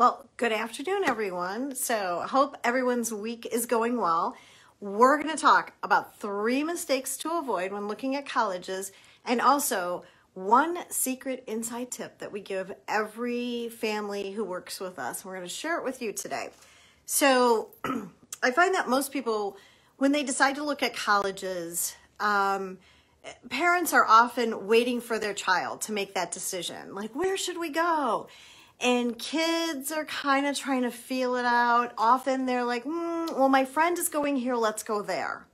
Well, good afternoon, everyone. So, I hope everyone's week is going well. We're going to talk about three mistakes to avoid when looking at colleges and also one secret inside tip that we give every family who works with us. We're going to share it with you today. So, I find that most people, when they decide to look at colleges, um, parents are often waiting for their child to make that decision. Like, where should we go? And kids are kind of trying to feel it out. Often they're like, mm, well, my friend is going here, let's go there.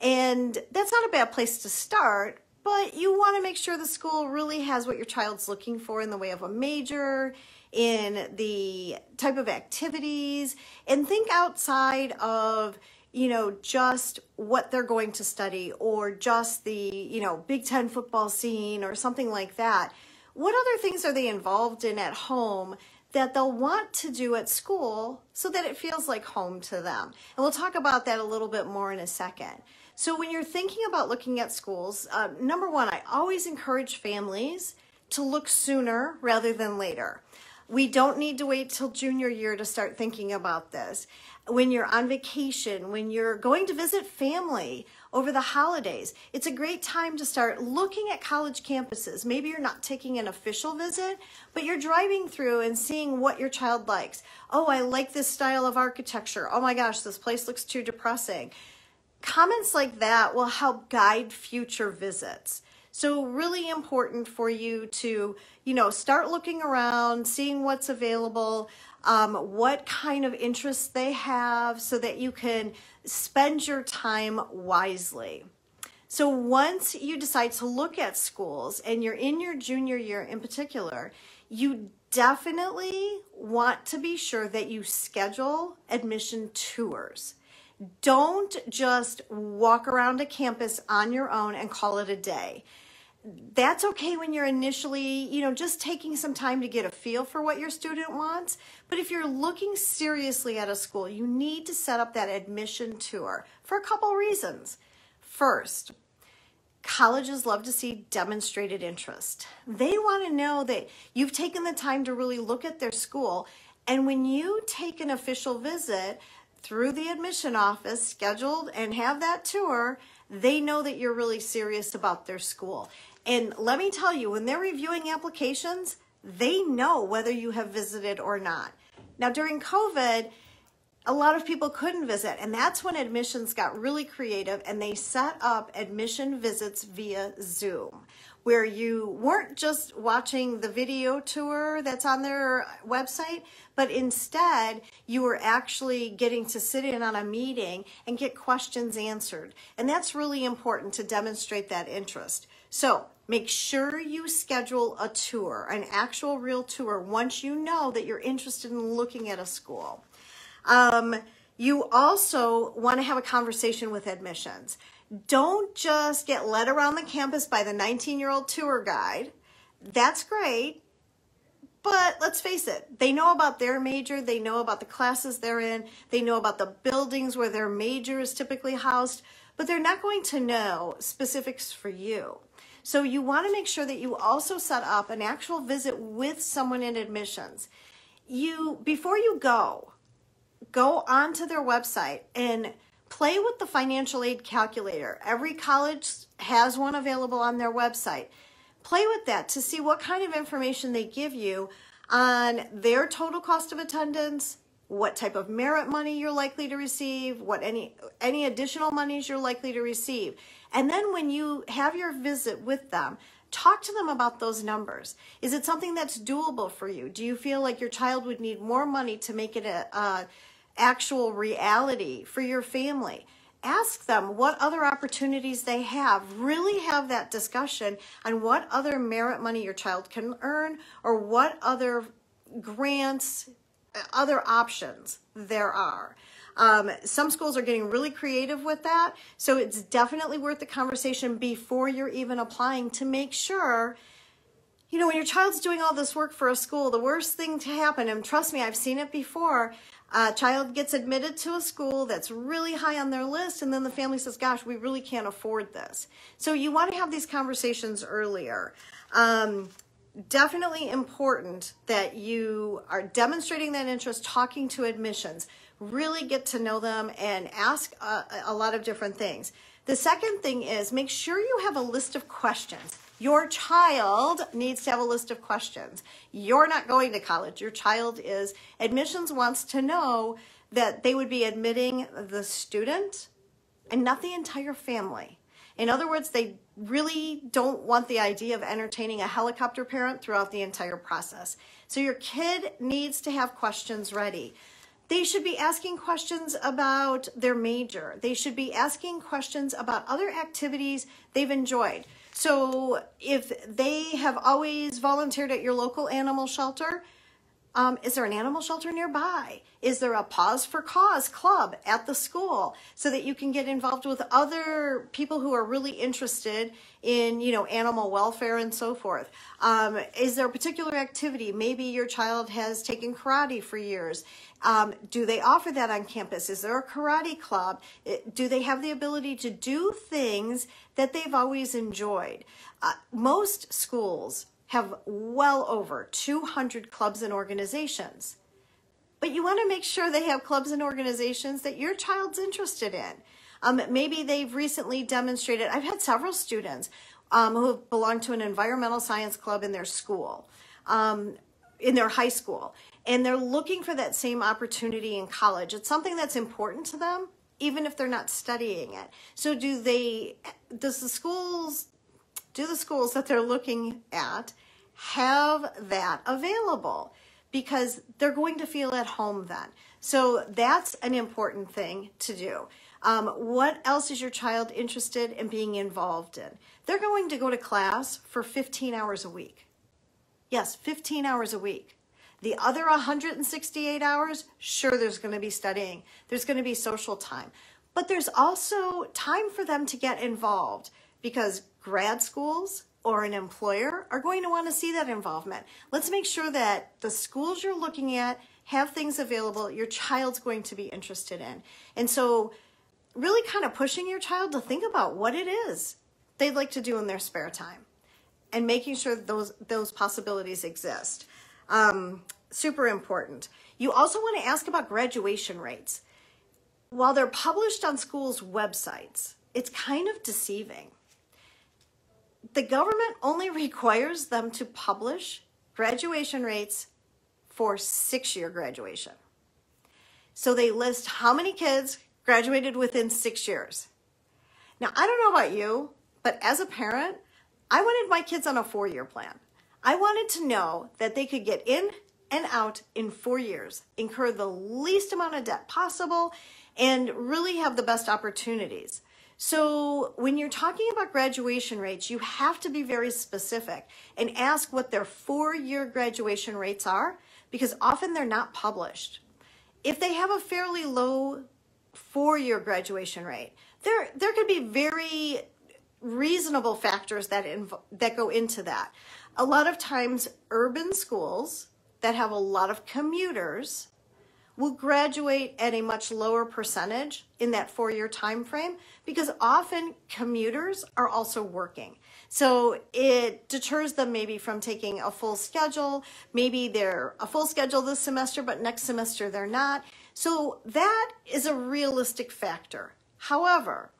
And that's not a bad place to start, but you want to make sure the school really has what your child's looking for in the way of a major, in the type of activities, and think outside of you know, just what they're going to study or just the, you know, Big Ten football scene or something like that what other things are they involved in at home that they'll want to do at school so that it feels like home to them? And we'll talk about that a little bit more in a second. So, when you're thinking about looking at schools, uh, number one, I always encourage families to look sooner rather than later. We don't need to wait till junior year to start thinking about this. When you're on vacation, when you're going to visit family, over the holidays. It's a great time to start looking at college campuses. Maybe you're not taking an official visit, but you're driving through and seeing what your child likes. Oh, I like this style of architecture. Oh my gosh, this place looks too depressing. Comments like that will help guide future visits. So really important for you to, you know, start looking around, seeing what's available, um, what kind of interests they have so that you can spend your time wisely. So once you decide to look at schools and you're in your junior year in particular, you definitely want to be sure that you schedule admission tours. Don't just walk around a campus on your own and call it a day that's okay when you're initially, you know, just taking some time to get a feel for what your student wants. But if you're looking seriously at a school, you need to set up that admission tour for a couple reasons. First, colleges love to see demonstrated interest. They want to know that you've taken the time to really look at their school. And when you take an official visit through the admission office, scheduled and have that tour, they know that you're really serious about their school. And let me tell you, when they're reviewing applications, they know whether you have visited or not. Now, during COVID, a lot of people couldn't visit, and that's when admissions got really creative and they set up admission visits via Zoom, where you weren't just watching the video tour that's on their website, but instead you were actually getting to sit in on a meeting and get questions answered. And that's really important to demonstrate that interest. So make sure you schedule a tour, an actual real tour, once you know that you're interested in looking at a school. Um, you also want to have a conversation with admissions. Don't just get led around the campus by the 19 year old tour guide. That's great. But let's face it, they know about their major, they know about the classes they're in, they know about the buildings where their major is typically housed, but they're not going to know specifics for you. So you want to make sure that you also set up an actual visit with someone in admissions. You before you go, go onto their website and play with the financial aid calculator. Every college has one available on their website. Play with that to see what kind of information they give you on their total cost of attendance, what type of merit money you're likely to receive, what any any additional monies you're likely to receive. And then when you have your visit with them, talk to them about those numbers. Is it something that's doable for you? Do you feel like your child would need more money to make it a, a actual reality for your family? Ask them what other opportunities they have. Really have that discussion on what other merit money your child can earn or what other grants, other options there are. Um, some schools are getting really creative with that. So it's definitely worth the conversation before you're even applying to make sure, you know, when your child's doing all this work for a school, the worst thing to happen, and trust me, I've seen it before, a child gets admitted to a school that's really high on their list, and then the family says, Gosh, we really can't afford this. So you want to have these conversations earlier. Um, definitely important that you are demonstrating that interest, talking to admissions, really get to know them and ask a, a lot of different things. The second thing is make sure you have a list of questions. Your child needs to have a list of questions. You're not going to college. Your child is. Admissions wants to know that they would be admitting the student and not the entire family. In other words, they really don't want the idea of entertaining a helicopter parent throughout the entire process. So your kid needs to have questions ready. They should be asking questions about their major. They should be asking questions about other activities they've enjoyed. So if they have always volunteered at your local animal shelter, um, is there an animal shelter nearby? Is there a Paws for Cause club at the school so that you can get involved with other people who are really interested in, you know, animal welfare and so forth? Um, is there a particular activity? Maybe your child has taken karate for years. Um, do they offer that on campus? Is there a karate club? Do they have the ability to do things that they've always enjoyed? Uh, most schools have well over 200 clubs and organizations. But you want to make sure they have clubs and organizations that your child's interested in. Um, maybe they've recently demonstrated, I've had several students um, who have belonged to an environmental science club in their school, um, in their high school, and they're looking for that same opportunity in college. It's something that's important to them, even if they're not studying it. So do they, does the schools do the schools that they're looking at have that available? Because they're going to feel at home then. So that's an important thing to do. Um, what else is your child interested in being involved in? They're going to go to class for 15 hours a week. Yes, 15 hours a week. The other 168 hours, sure, there's going to be studying, there's going to be social time, but there's also time for them to get involved because grad schools or an employer are going to want to see that involvement. Let's make sure that the schools you're looking at have things available your child's going to be interested in. And so really kind of pushing your child to think about what it is they'd like to do in their spare time and making sure those those possibilities exist. Um, super important. You also want to ask about graduation rates. While they're published on schools' websites, it's kind of deceiving the government only requires them to publish graduation rates for six year graduation. So they list how many kids graduated within six years. Now, I don't know about you, but as a parent, I wanted my kids on a four year plan. I wanted to know that they could get in and out in four years, incur the least amount of debt possible, and really have the best opportunities. So when you're talking about graduation rates, you have to be very specific and ask what their four-year graduation rates are because often they're not published. If they have a fairly low four-year graduation rate, there there could be very reasonable factors that that go into that. A lot of times urban schools that have a lot of commuters will graduate at a much lower percentage in that four-year time frame because often commuters are also working. So it deters them maybe from taking a full schedule. Maybe they're a full schedule this semester, but next semester they're not. So that is a realistic factor. However,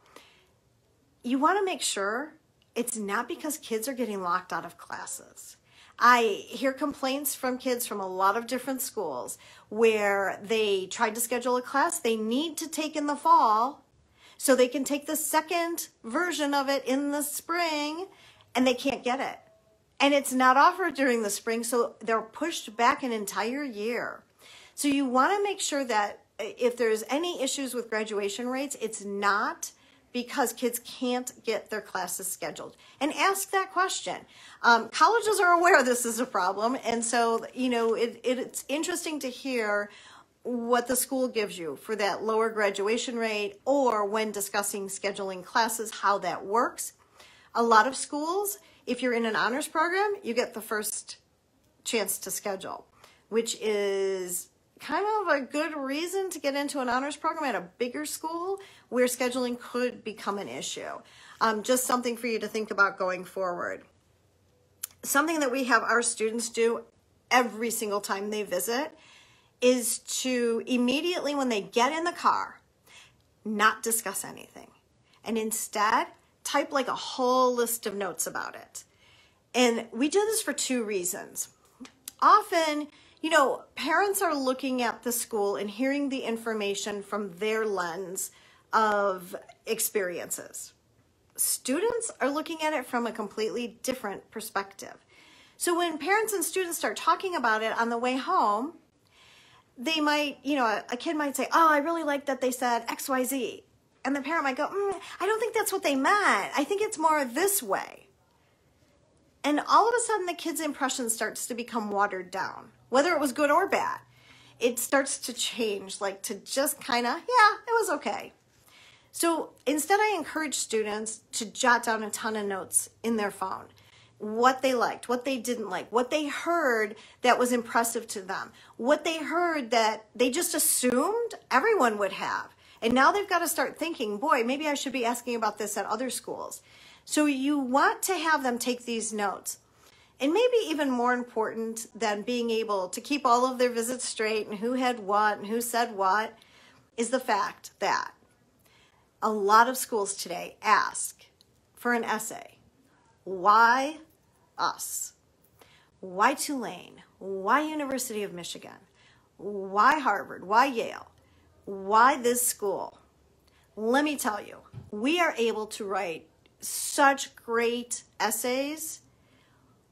you want to make sure it's not because kids are getting locked out of classes. I hear complaints from kids from a lot of different schools where they tried to schedule a class they need to take in the fall so they can take the second version of it in the spring and they can't get it. And it's not offered during the spring, so they're pushed back an entire year. So you want to make sure that uh, if there's any issues with graduation rates, it's not because kids can't get their classes scheduled. And ask that question. Um, colleges are aware this is a problem, and so you know it, it, it's interesting to hear what the school gives you for that lower graduation rate, or when discussing scheduling classes, how that works. A lot of schools, if you're in an honors program, you get the first chance to schedule, which is kind of a good reason to get into an honors program at a bigger school where scheduling could become an issue. Um, just something for you to think about going forward. something that we have our students do every single time they visit is to immediately when they get in the car, not discuss anything. And instead, type like a whole list of notes about it. And we do this for two reasons. Often, you know, parents are looking at the school and hearing the information from their lens of experiences. Students are looking at it from a completely different perspective. So when parents and students start talking about it on the way home, they might, you know, a, kid might say, Oh, I really like that they said XYZ. And the parent might go, mm, I don't think that's what they meant. I think it's more this way. And all of a sudden, the kid's impression starts to become watered down, whether it was good or bad. It starts to change, like to just kind of, yeah, it was okay. So instead, I encourage students to jot down a ton of notes in their phone what they liked, what they didn't like, what they heard that was impressive to them, what they heard that they just assumed everyone would have. And now they've got to start thinking, boy, maybe I should be asking about this at other schools. So you want to have them take these notes. And maybe even more important than being able to keep all of their visits straight and who had what and who said what is the fact that a lot of schools today ask for an essay. Why us? Why Tulane? Why University of Michigan? Why Harvard? Why Yale? Why this school? Let me tell you, we are able to write such great essays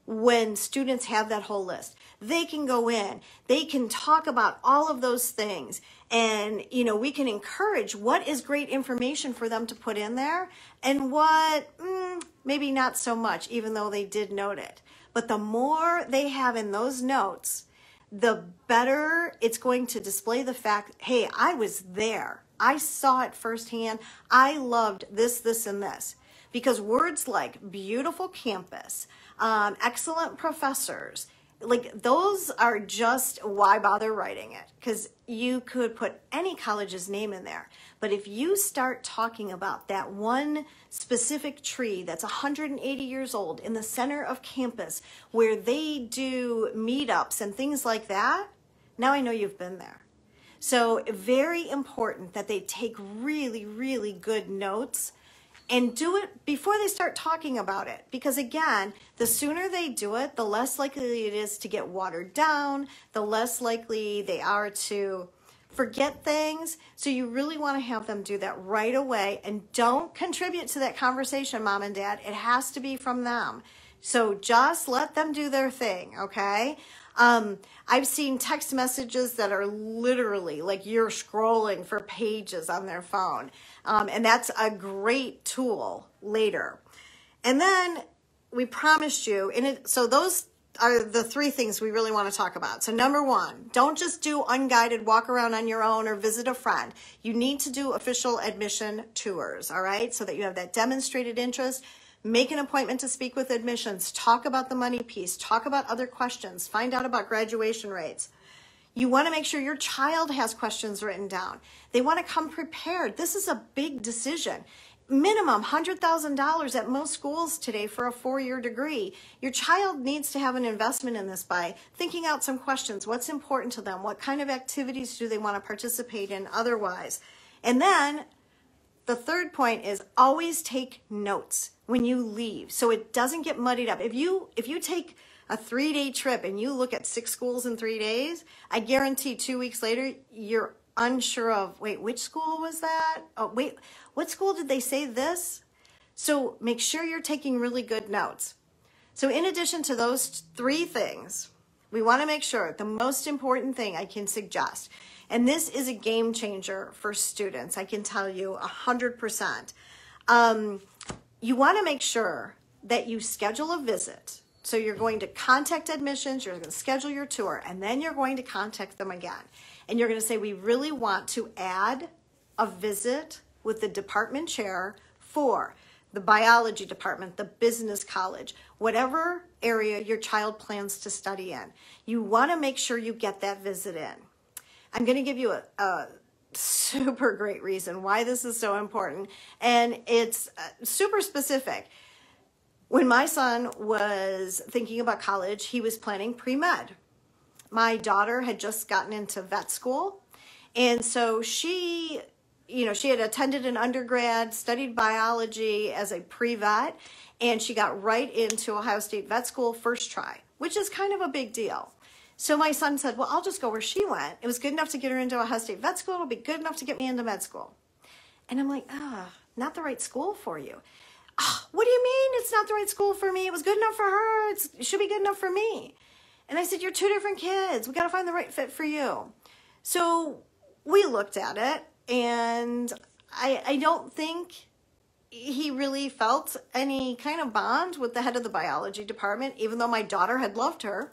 when students have that whole list. They can go in, they can talk about all of those things, and you know, we can encourage what is great information for them to put in there and what mm, maybe not so much, even though they did note it. But the more they have in those notes, the better it's going to display the fact hey, I was there. I saw it firsthand. I loved this, this, and this. Because words like beautiful campus, um, excellent professors, like those are just why bother writing it? Because you could put any college's name in there. But if you start talking about that one specific tree that's 180 years old in the center of campus where they do meetups and things like that, now I know you've been there. So, very important that they take really, really good notes and do it before they start talking about it. Because again, the sooner they do it, the less likely it is to get watered down, the less likely they are to forget things. So you really want to have them do that right away and don't contribute to that conversation, mom and dad. It has to be from them. So just let them do their thing, okay? Um, I've seen text messages that are literally like you're scrolling for pages on their phone. Um, and that's a great tool later. And then we promised you, and it, so those are the three things we really want to talk about. So, number one, don't just do unguided walk around on your own or visit a friend. You need to do official admission tours, all right? So that you have that demonstrated interest. Make an appointment to speak with admissions. Talk about the money piece. Talk about other questions. Find out about graduation rates. You want to make sure your child has questions written down. They want to come prepared. This is a big decision. Minimum $100,000 at most schools today for a four year degree. Your child needs to have an investment in this by thinking out some questions. What's important to them? What kind of activities do they want to participate in otherwise? And then the third point is always take notes when you leave so it doesn't get muddied up. If you if you take a three day trip and you look at six schools in three days, I guarantee two weeks later, you're unsure of, wait, which school was that? Oh, wait, what school did they say this? So make sure you're taking really good notes. So, in addition to those three things, we want to make sure the most important thing I can suggest, and this is a game changer for students, I can tell you 100%. Um, you want to make sure that you schedule a visit so you're going to contact admissions, you're going to schedule your tour, and then you're going to contact them again. And you're going to say, We really want to add a visit with the department chair for the biology department, the business college, whatever area your child plans to study in. You want to make sure you get that visit in. I'm going to give you a, a super great reason why this is so important, and it's uh, super specific When my son was thinking about college, he was planning pre med. My daughter had just gotten into vet school. And so she, you know, she had attended an undergrad, studied biology as a pre vet, and she got right into Ohio State vet school first try, which is kind of a big deal. So my son said, Well, I'll just go where she went. It was good enough to get her into Ohio State vet school. It'll be good enough to get me into med school. And I'm like, Ah, not the right school for you. Oh, what do you mean it's not the right school for me? It was good enough for her. It's, it should be good enough for me. And I said, You're two different kids. We got to find the right fit for you. So we looked at it, and I, I don't think he really felt any kind of bond with the head of the biology department, even though my daughter had loved her.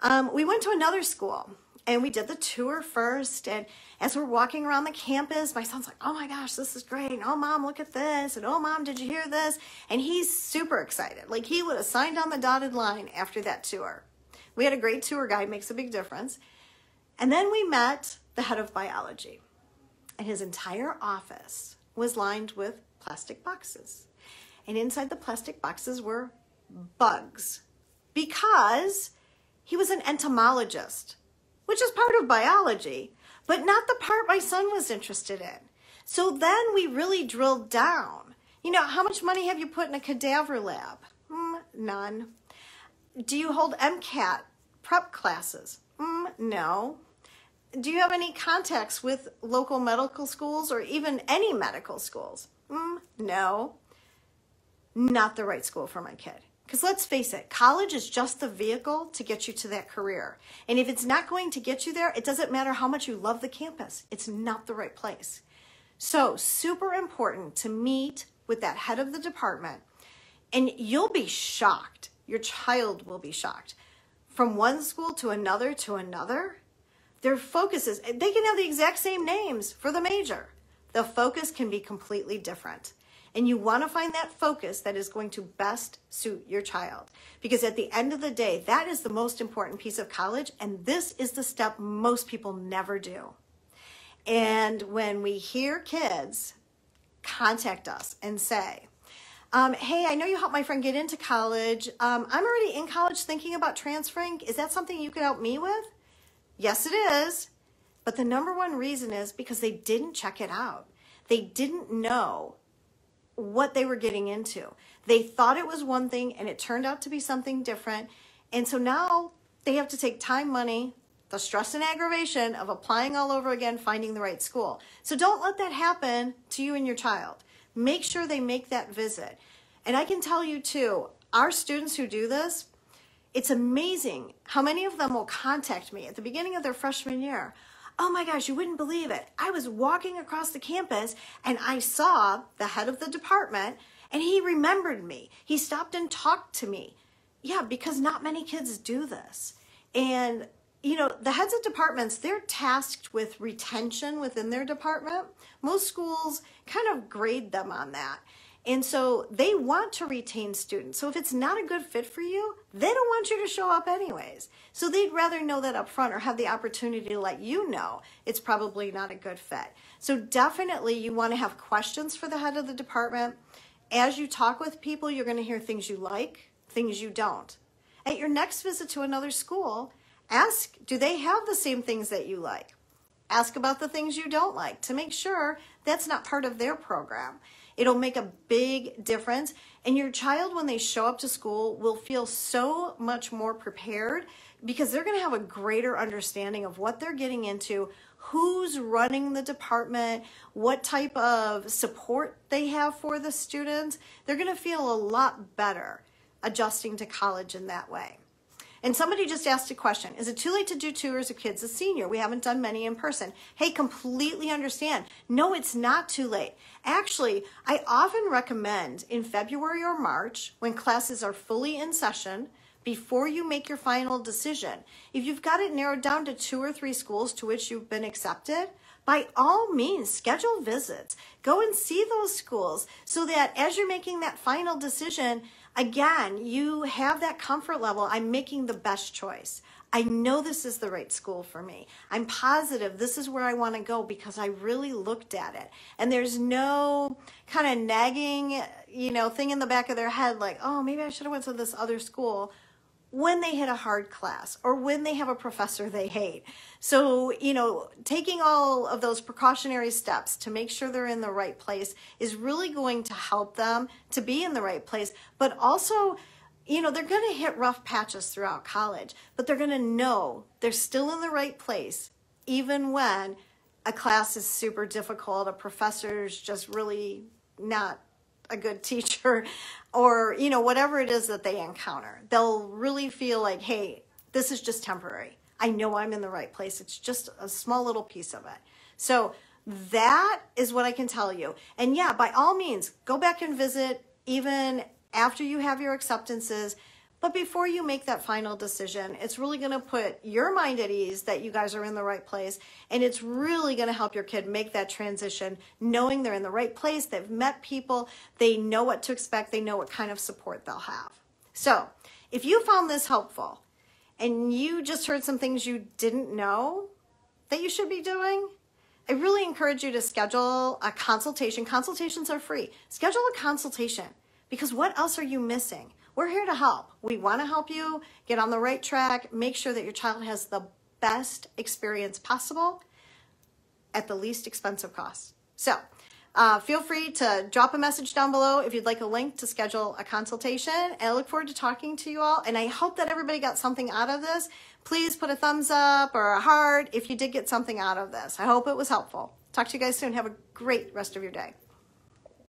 Um, we went to another school and we did the tour first. And as we're walking around the campus, my son's like, oh my gosh, this is great. And, oh, mom, look at this. And oh, mom, did you hear this? And he's super excited. Like he would have signed on the dotted line after that tour. We had a great tour guide, makes a big difference. And then we met the head of biology, and his entire office was lined with plastic boxes. And inside the plastic boxes were bugs because he was an entomologist, which is part of biology, but not the part my son was interested in. So then we really drilled down. You know, how much money have you put in a cadaver lab? Mm, none. Do you hold MCAT prep classes? Mm, no. Do you have any contacts with local medical schools or even any medical schools? Mm, no. Not the right school for my kid. Because let's face it, college is just the vehicle to get you to that career. And if it's not going to get you there, it doesn't matter how much you love the campus, it's not the right place. So, super important to meet with that head of the department, and you'll be shocked. Your child will be shocked. From one school to another to another, their focus is, they can have the exact same names for the major. The focus can be completely different. And you want to find that focus that is going to best suit your child. Because at the end of the day, that is the most important piece of college. And this is the step most people never do. And when we hear kids contact us and say, um, hey, I know you helped my friend get into college. Um, I'm already in college thinking about transferring. Is that something you could help me with? Yes, it is. But the number one reason is because they didn't check it out. They didn't know what they were getting into. They thought it was one thing and it turned out to be something different. And so now they have to take time, money, the stress and aggravation of applying all over again, finding the right school. So don't let that happen to you and your child. Make sure they make that visit. And I can tell you too, our students who do this, it's amazing how many of them will contact me at the beginning of their freshman year. Oh my gosh, you wouldn't believe it. I was walking across the campus and I saw the head of the department and he remembered me. He stopped and talked to me. Yeah, because not many kids do this. And, you know, the heads of departments, they're tasked with retention within their department. Most schools kind of grade them on that. And so they want to retain students. So if it's not a good fit for you, they don't want you to show up anyways. So they'd rather know that up front or have the opportunity to let you know it's probably not a good fit. So definitely you want to have questions for the head of the department. As you talk with people, you're going to hear things you like, things you don't. At your next visit to another school, ask, do they have the same things that you like? Ask about the things you don't like to make sure that's not part of their program. It'll make a big difference. And your child, when they show up to school, will feel so much more prepared because they're going to have a greater understanding of what they're getting into, who's running the department, what type of support they have for the students. They're going to feel a lot better adjusting to college in that way. And somebody just asked a question Is it too late to do tours of kids a senior? We haven't done many in person. Hey, completely understand. No, it's not too late. Actually, I often recommend in February or March, when classes are fully in session, before you make your final decision, if you've got it narrowed down to two or three schools to which you've been accepted, by all means, schedule visits. Go and see those schools so that as you're making that final decision, again, you have that comfort level. I'm making the best choice. I know this is the right school for me. I'm positive this is where I want to go because I really looked at it. And there's no kind of nagging, you know, thing in the back of their head like, oh, maybe I should have went to this other school when they hit a hard class or when they have a professor they hate. So, you know, taking all of those precautionary steps to make sure they're in the right place is really going to help them to be in the right place, but also you know, they're going to hit rough patches throughout college, but they're going to know they're still in the right place, even when a class is super difficult, a professor's just really not a good teacher, or, you know, whatever it is that they encounter. They'll really feel like, hey, this is just temporary. I know I'm in the right place. It's just a small little piece of it. So that is what I can tell you. And yeah, by all means, go back and visit even after you have your acceptances but before you make that final decision, it's really going to put your mind at ease that you guys are in the right place. And it's really going to help your kid make that transition, knowing they're in the right place, they've met people, they know what to expect, they know what kind of support they'll have. So if you found this helpful and you just heard some things you didn't know that you should be doing, I really encourage you to schedule a consultation. Consultations are free. Schedule a consultation because what else are you missing? We're here to help. We want to help you get on the right track, make sure that your child has the best experience possible at the least expensive cost. So uh, feel free to drop a message down below if you'd like a link to schedule a consultation. And I look forward to talking to you all. And I hope that everybody got something out of this. Please put a thumbs up or a heart if you did get something out of this. I hope it was helpful. Talk to you guys soon. Have a great rest of your day.